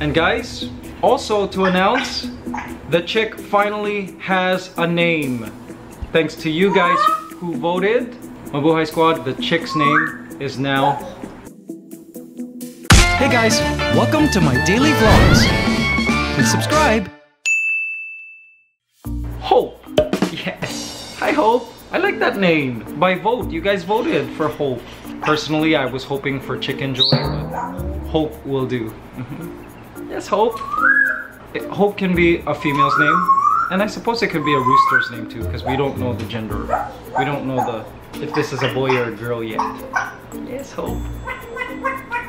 And guys, also to announce, the chick finally has a name. Thanks to you guys who voted, Mabuhay Squad, the chick's name is now... Hey guys, welcome to my daily vlogs. Please subscribe. Hope. Yes. Hi Hope. I like that name. By vote, you guys voted for Hope. Personally, I was hoping for Chicken Joy, but Hope will do. Mm-hmm. Yes, Hope. It- Hope can be a female's name, and I suppose it could be a rooster's name too, because we don't know the gender. We don't know the if this is a boy or a girl yet. Yes, Hope.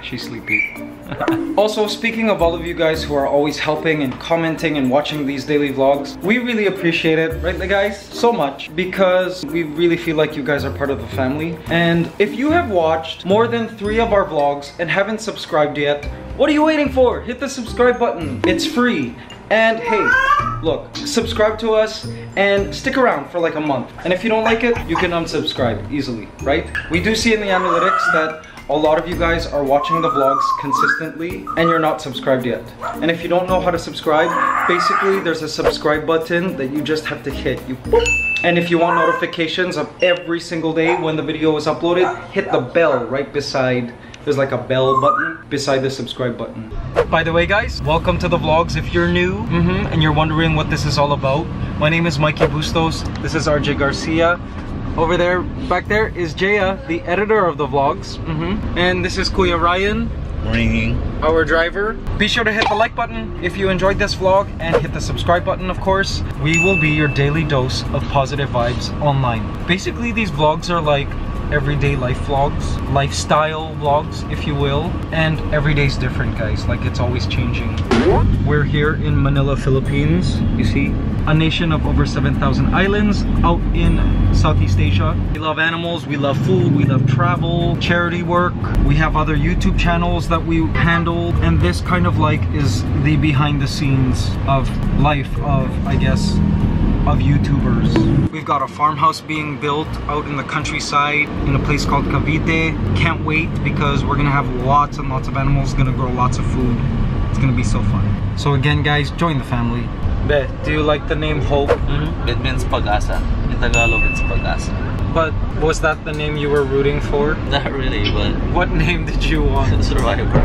She's sleepy. also, speaking of all of you guys who are always helping and commenting and watching these daily vlogs, we really appreciate it, right guys? So much because we really feel like you guys are part of the family. And if you have watched more than three of our vlogs and haven't subscribed yet, what are you waiting for? Hit the subscribe button. It's free. And hey, look, subscribe to us and stick around for like a month. And if you don't like it, you can unsubscribe easily, right? We do see in the analytics that a lot of you guys are watching the vlogs consistently and you're not subscribed yet. And if you don't know how to subscribe, basically there's a subscribe button that you just have to hit. You boop. And if you want notifications of every single day when the video is uploaded, hit the bell right beside there's like a bell button beside the subscribe button. By the way guys, welcome to the vlogs if you're new mm -hmm, and you're wondering what this is all about. My name is Mikey Bustos. This is RJ Garcia. Over there, back there is Jaya, the editor of the vlogs. Mm -hmm. And this is Kuya Ryan. Morning. Our driver. Be sure to hit the like button if you enjoyed this vlog and hit the subscribe button of course. We will be your daily dose of positive vibes online. Basically these vlogs are like everyday life vlogs, lifestyle vlogs, if you will. And every day's different, guys. Like it's always changing. We're here in Manila, Philippines. You see, a nation of over 7,000 islands out in Southeast Asia. We love animals, we love food, we love travel, charity work. We have other YouTube channels that we handle. And this kind of like is the behind the scenes of life of, I guess, of YouTubers. We've got a farmhouse being built out in the countryside in a place called Cavite. Can't wait because we're gonna have lots and lots of animals, gonna grow lots of food. It's gonna be so fun. So again guys, join the family. Be, do you like the name Hope? Mm -hmm. It means pagasa. In Tagalog, it's pag-asa. But was that the name you were rooting for? Not really, but... What name did you want? Survivor.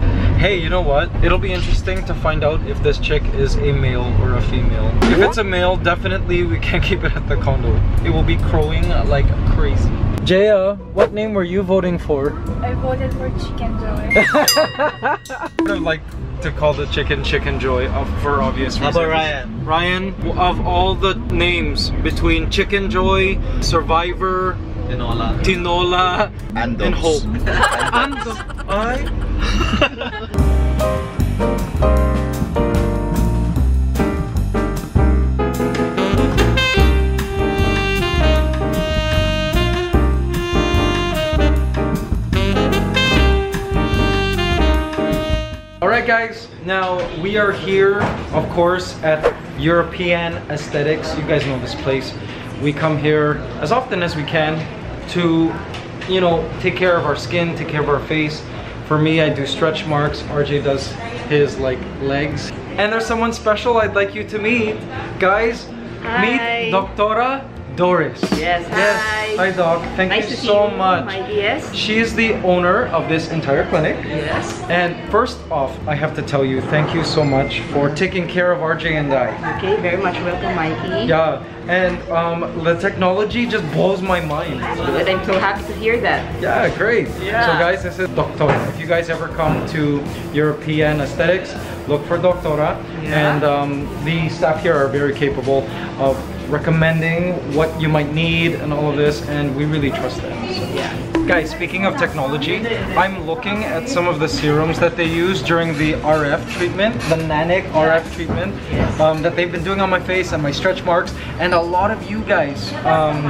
hey, you know what? It'll be interesting to find out if this chick is a male or a female. If it's a male, definitely we can't keep it at the condo. It will be crowing like crazy. Jaya, what name were you voting for? I voted for Chicken Joy. I would like to call the chicken Chicken Joy uh, for obvious reasons. How reasons. about Ryan? Ryan, of all the names between Chicken Joy, Survivor, Tinola. Tinola, And and. Hope. and the, I Alright guys, now we are here, of course, at Europeanne Aesthetics. You guys know this place. We come here as often as we can to, you know, take care of our skin, take care of our face. For me, I do stretch marks. RJ does his like legs. And there's someone special I'd like you to meet. Guys, Hi. meet Doctora Doris. Yes, hi. Hi Doc, thank nice you so you, much. My dears. She is the owner of this entire clinic. Yes. And first off, I have to tell you, thank you so much for taking care of RJ and I. Okay, very much welcome, Mikey. Yeah, and um, the technology just blows my mind. I'm so happy to hear that. Yeah, great. Yeah. So guys, this is Doctora. If you guys ever come to Europeanne Aesthetics, look for Doctora. Yeah. And um, the staff here are very capable of recommending what you might need and all of this, and we really trust them. So. Yeah. Guys, speaking of technology, I'm looking at some of the serums that they use during the RF treatment, the Nanic RF treatment um, that they've been doing on my face and my stretch marks. And a lot of you guys um,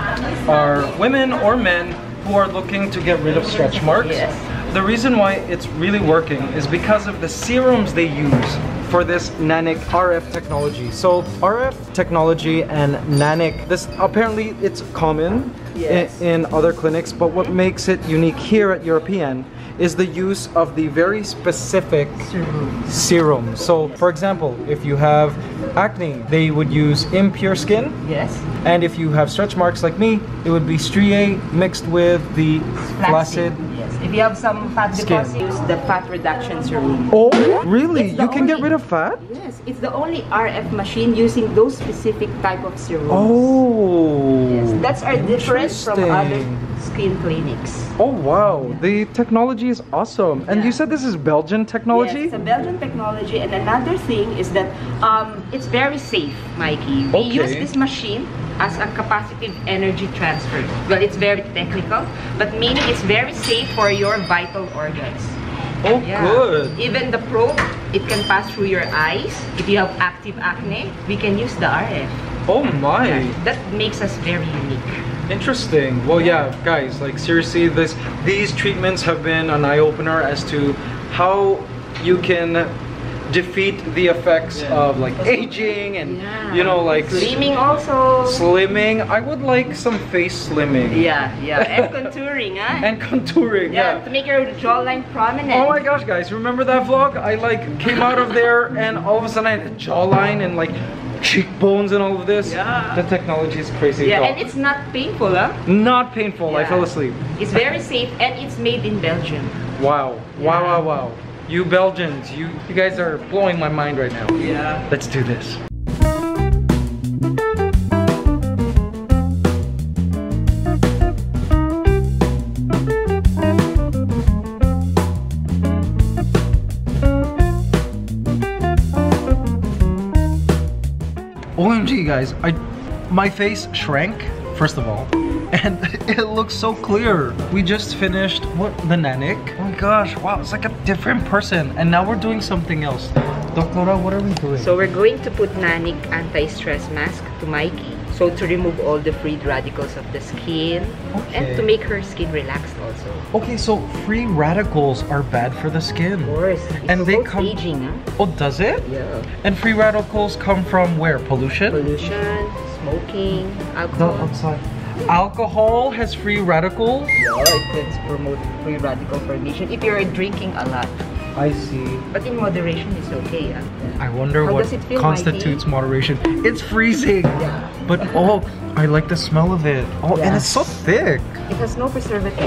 are women or men who are looking to get rid of stretch marks. Yes. The reason why it's really working is because of the serums they use for this Nanic RF technology. So RF technology and Nanic, this apparently it's common Yes. in, in other clinics, but what makes it unique here at Europeanne is the use of the very specific serum. So, for example, if you have acne, they would use impure skin, Yes. and if you have stretch marks like me, it would be striae mixed with the flaccid. If you have some fat Skin. deposit, use the fat reduction serum. Oh, really? You can get rid of fat? Yes, it's the only RF machine using those specific type of serums. Oh. Yes, that's our difference from other skin clinics. Oh wow, the technology is awesome. And you said this is Belgian technology? Yes, it's a Belgian technology, and another thing is that um, it's very safe, Mikey. We Okay. use this machine as a capacitive energy transfer. Well, it's very technical, but meaning it's very safe for your vital organs. oh, Yeah. good. Even the probe, it can pass through your eyes. If you have active acne, we can use the RF. Oh my. That makes us very unique. Interesting. Well, yeah, guys, like seriously, this these treatments have been an eye opener as to how you can defeat the effects of like aging and you know like Slimming also. slimming. I would like some face slimming. Yeah, yeah. And contouring, huh? And contouring. yeah, yeah. to make your jawline prominent. Oh my gosh, guys, remember that vlog? I like came out of there and all of a sudden I had a jawline and like cheekbones and all of this. Yeah. The technology is crazy. Yeah, and it's not painful, huh? not painful. I fell asleep. It's very safe and it's made in Belgium. Wow. Wow, wow, wow. You Belgians, you you guys are blowing my mind right now. Yeah. Let's do this. OMG guys, I my face shrank first of all and it looks so clear. We just finished what the Nanik. Oh my gosh, wow, it's like a different person and now we're doing something else. Doctora, what are we doing? So we're going to put Nanik anti-stress mask to Mikey. So to remove all the free radicals of the skin Okay. and to make her skin relaxed also. Okay, so free radicals are bad for the skin. Of course. It And they come- aging, huh? Oh, does it? Yeah. And free radicals come from where? Pollution? Pollution, smoking, alcohol. outside. Alcohol has free radicals? Yeah, it can promote free radical formation if you're drinking a lot. I see. But in moderation, it's okay. Yeah. I wonder How what feel, constitutes moderation. It's freezing. Yeah. But oh, I like the smell of it. Oh, and it's so thick. It has no preservative.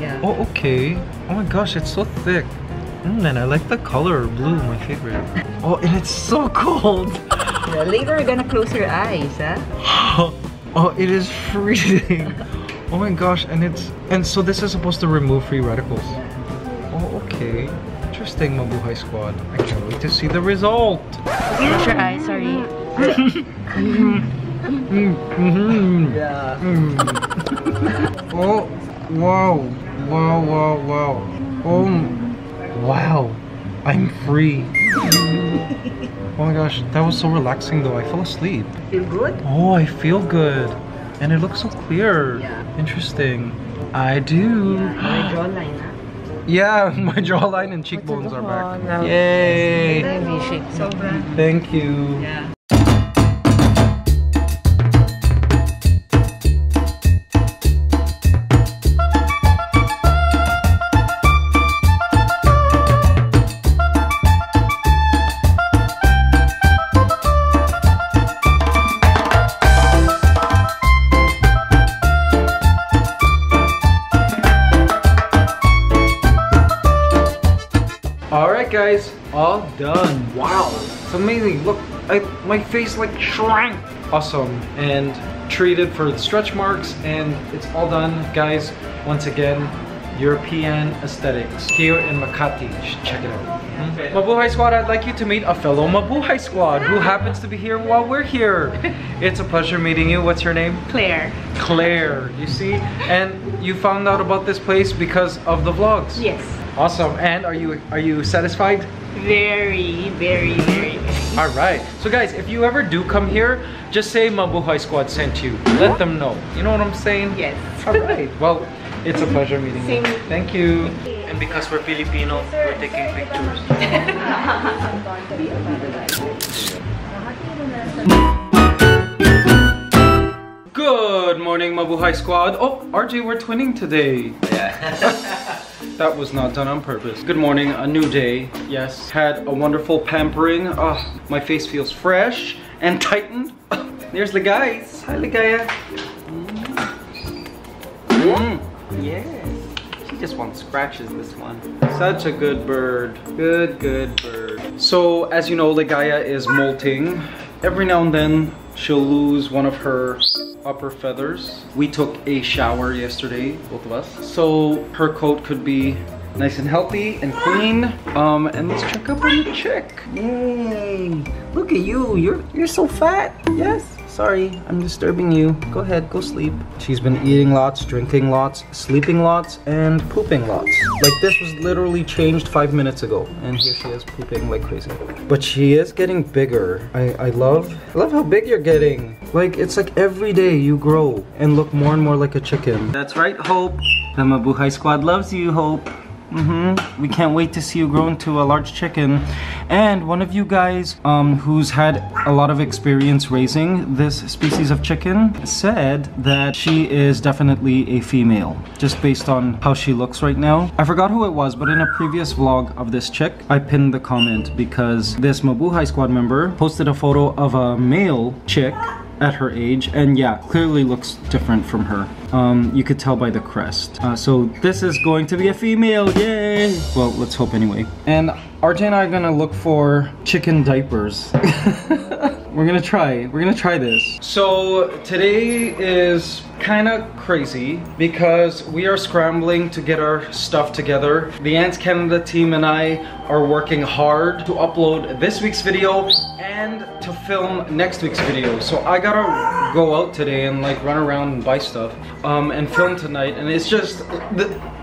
Yeah. Oh, okay. Oh my gosh, it's so thick. Mm, and I like the color blue, my favorite. Oh, and it's so cold. Yeah, Later, you're gonna close your eyes, huh? oh, it is freezing. Oh my gosh, and it's and so this is supposed to remove free radicals. Oh, okay. Interesting, Mabuhay Squad. I can't wait to see the result. Close your eyes, sorry. Yeah. Oh, wow, wow, wow, wow. Oh, wow. I'm free. oh my gosh, that was so relaxing though. I fell asleep. Feel good? Oh, I feel good. And it looks so clear. Yeah. Interesting. I do. My jawline. Yeah, my jawline and cheekbones are back. Yay! Thank you. Yeah. Right, guys, all done. Wow, it's amazing. Look, I, my face like shrank. Awesome, and treated for the stretch marks, and it's all done, guys. Once again, Europeanne aesthetics here in Makati. Check it out. Mabuhay Squad, I'd like you to meet a fellow Mabuhay Squad who happens to be here while we're here. It's a pleasure meeting you. What's your name? Claire. Claire, you see? And you found out about this place because of the vlogs. Yes. Awesome. And are you are you satisfied? Very, very, very. All right. So guys, if you ever do come here, just say Mabuhay Squad sent you. Let them know. You know what I'm saying? Yes. All right. Well, it's a pleasure meeting you. Thank you. And because we're Filipino, we're taking pictures. Good morning, Mabuhay Squad. Oh, RJ, we're twinning today. Yeah. That was not done on purpose. Good morning, a new day. Yes, had a wonderful pampering. Oh, my face feels fresh and tightened. Ah, there's the guys. Hi, Ligaya. Mm. mm. Yeah. She just wants scratches, this one. Such a good bird. Good, good bird. So, as you know, Ligaya is molting. Every now and then, she'll lose one of her upper feathers. We took a shower yesterday, both of us. So her coat could be nice and healthy and clean. Um, and let's check up on the chick. Yay! Look at you, you're you're so fat. Yes. Sorry, I'm disturbing you. Go ahead, go sleep. She's been eating lots, drinking lots, sleeping lots, and pooping lots. Like this was literally changed five minutes ago, and here she is pooping like crazy. But she is getting bigger. I, I love, I love how big you're getting. Like it's like every day you grow and look more and more like a chicken. That's right, Hope. The Mabuhay Squad loves you, Hope. Mm-hmm. We can't wait to see you grow into a large chicken. And one of you guys um, who's had a lot of experience raising this species of chicken said that she is definitely a female, just based on how she looks right now. I forgot who it was, but in a previous vlog of this chick, I pinned the comment because this Mabuhay squad member posted a photo of a male chick at her age and yeah clearly looks different from her. Um, you could tell by the crest. Uh, so this is going to be a female yay! Well let's hope anyway. And RJ and I are gonna look for chicken diapers we're gonna try we're gonna try this. So today is kind of crazy because we are scrambling to get our stuff together. The Ants Canada team and I are working hard to upload this week's video and to film next week's video. So I gotta go out today and like run around and buy stuff um, and film tonight. And it's just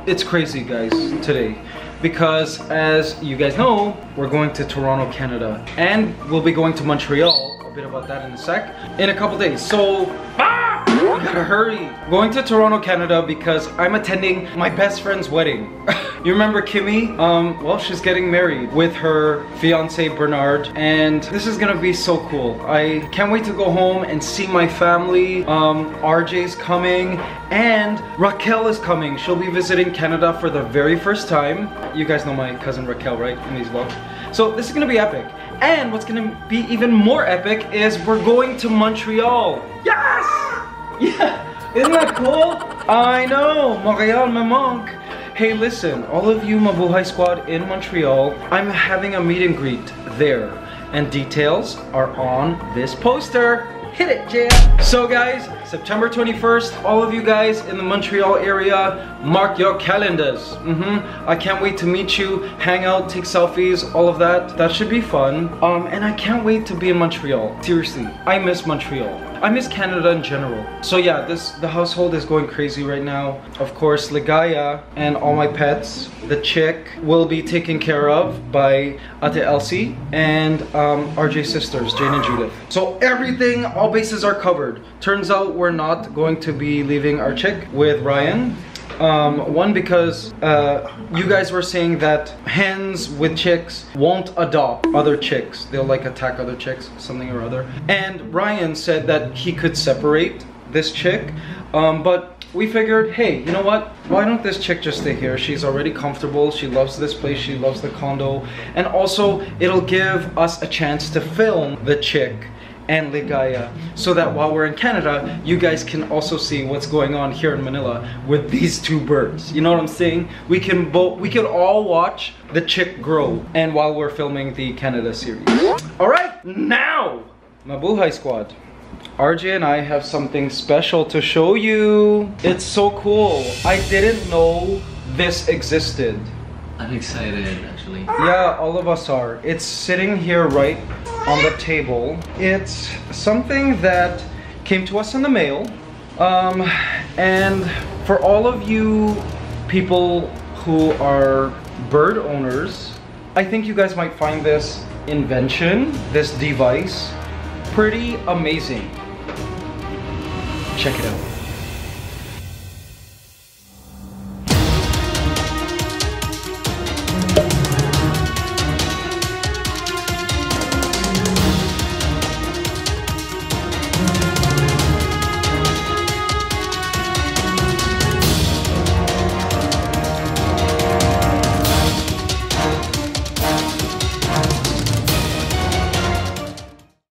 it's crazy guys today. Because as you guys know we're going to Toronto Canada. And we'll be going to Montreal bit about that in a sec. In a couple days. So, ah, we gotta hurry. Going to Toronto, Canada because I'm attending my best friend's wedding. you remember Kimmy? Um, well, she's getting married with her fiance Bernard and this is gonna be so cool. I can't wait to go home and see my family. Um, RJ's coming and Raquel is coming. She'll be visiting Canada for the very first time. You guys know my cousin Raquel, right? In these vlogs. So this is gonna be epic. And what's gonna be even more epic is we're going to Montreal. Yes! Yeah, isn't that cool? I know, Montreal my manque. Hey listen, all of you Mabuhay squad in Montreal, I'm having a meet and greet there. And details are on this poster. Hit it, Jam! So guys, September 21st, all of you guys in the Montreal area, mark your calendars. Mm -hmm. I can't wait to meet you, hang out, take selfies, all of that. That should be fun. Um, and I can't wait to be in Montreal. Seriously, I miss Montreal. I miss Canada in general. So yeah, this the household is going crazy right now. Of course, Ligaya and all my pets, the chick, will be taken care of by Ate Ellsie and um, RJ sisters, Jane and Judith. So everything, all bases are covered. Turns out we're not going to be leaving our chick with Ryan um, one, because uh, you guys were saying that hens with chicks won't adopt other chicks. They'll like attack other chicks, something or other. And Ryan said that he could separate this chick, um, but we figured, hey, you know what? Why don't this chick just stay here? She's already comfortable. She loves this place. She loves the condo. And also, it'll give us a chance to film the chick and Ligaya so that while we're in Canada, you guys can also see what's going on here in Manila with these two birds. You know what I'm saying? We can both, we can all watch the chick grow and while we're filming the Canada series. All right, now, Mabuhay Squad. RJ and I have something special to show you. It's so cool. I didn't know this existed. I'm excited actually. Yeah, all of us are. It's sitting here right on the table. It's something that came to us in the mail. Um, and for all of you people who are bird owners, I think you guys might find this invention, this device, pretty amazing. Check it out.